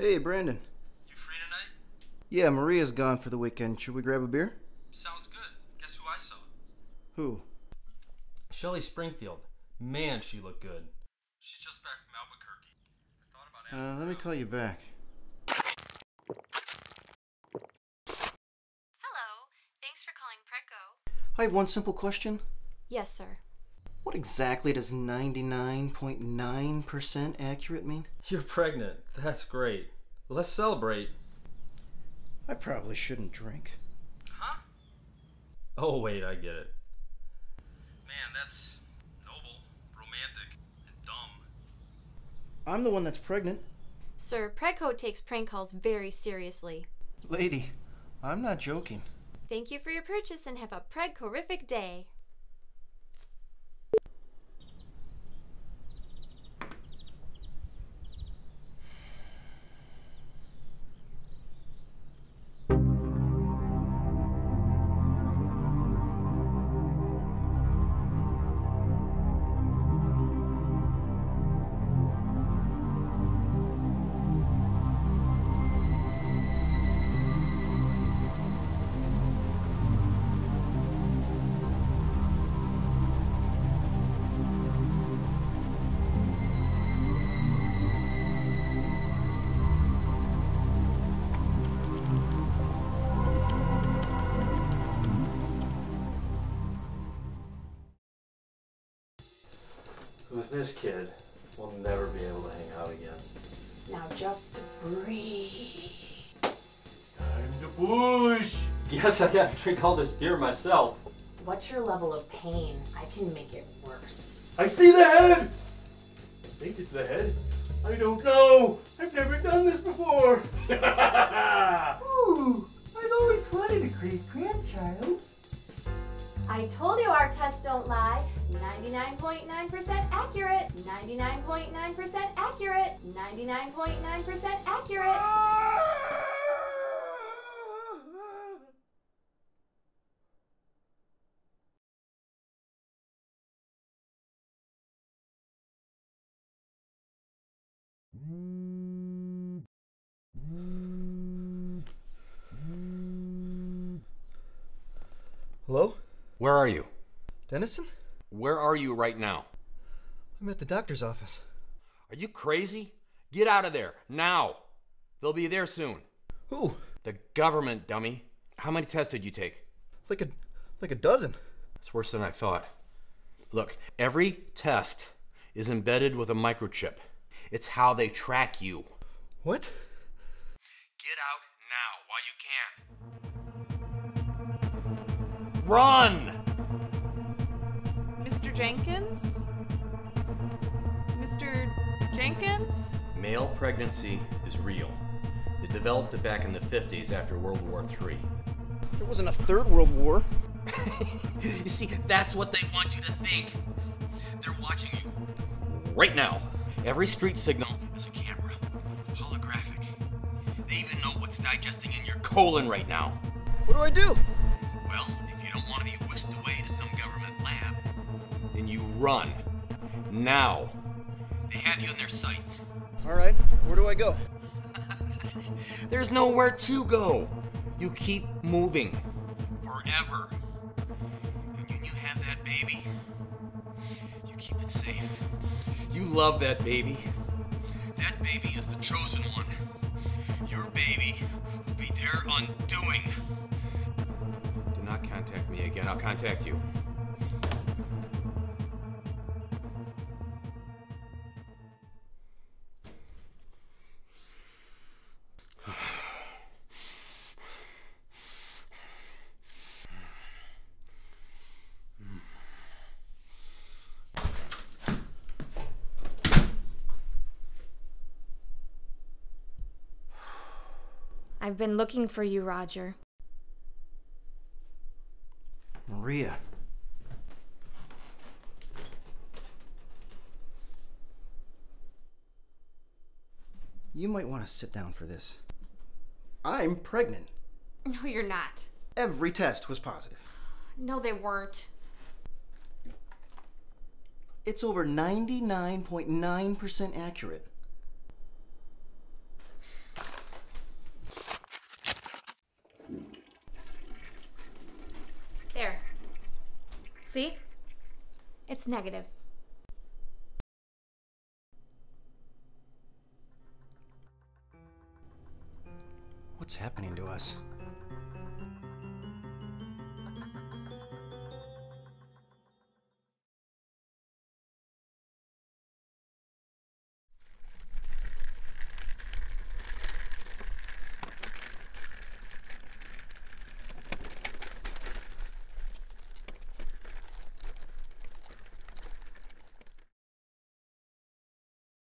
Hey, Brandon. You free tonight? Yeah, Maria's gone for the weekend. Should we grab a beer? Sounds good. Guess who I saw? Who? Shelly Springfield. Man, she looked good. She's just back from Albuquerque. I thought about asking Uh, let me call you back. Hello. Thanks for calling Preco. I have one simple question. Yes, sir. What exactly does 99.9% accurate mean? You're pregnant. That's great. Let's celebrate. I probably shouldn't drink. Huh? Oh, wait, I get it. Man, that's noble, romantic, and dumb. I'm the one that's pregnant. Sir, Preco takes prank calls very seriously. Lady, I'm not joking. Thank you for your purchase and have a Pregcorific day. With this kid, we'll never be able to hang out again. Now just breathe. It's time to push. Guess I gotta drink all this beer myself. What's your level of pain? I can make it worse. I see the head. I think it's the head. I don't know. I've never done this before. Ooh, I've always wanted a great grandchild. I told you our tests don't lie. 99.9% accurate. 99.9% accurate. 99.9% accurate. Hello? Where are you? Dennison? Where are you right now? I'm at the doctor's office. Are you crazy? Get out of there, now! They'll be there soon. Who? The government, dummy. How many tests did you take? Like a like a dozen. It's worse than I thought. Look, every test is embedded with a microchip. It's how they track you. What? Get out now while you can. Run! Mr. Jenkins? Mr. Jenkins? Male pregnancy is real. They developed it back in the 50s after World War III. There wasn't a third world war. you see, that's what they want you to think. They're watching you right now. Every street signal is a camera, holographic. They even know what's digesting in your colon right now. What do I do? Run. Now. They have you in their sights. All right. Where do I go? There's nowhere to go. You keep moving. Forever. And when you have that baby, you keep it safe. You love that baby. That baby is the chosen one. Your baby will be their undoing. Do not contact me again. I'll contact you. I've been looking for you, Roger. Maria. You might want to sit down for this. I'm pregnant. No, you're not. Every test was positive. No, they weren't. It's over 99.9% accurate. See? It's negative. What's happening to us?